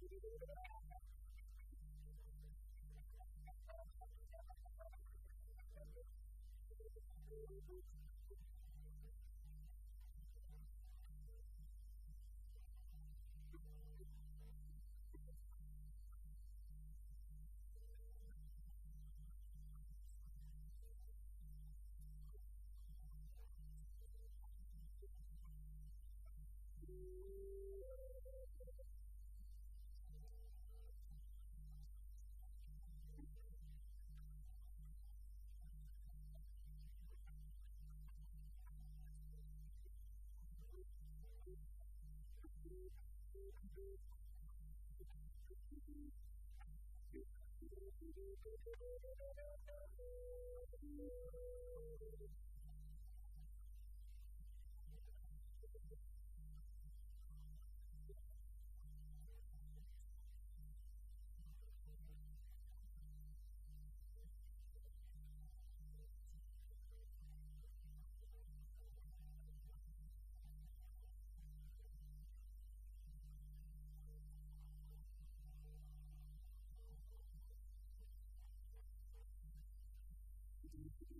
Thank you. 就就就就就就就就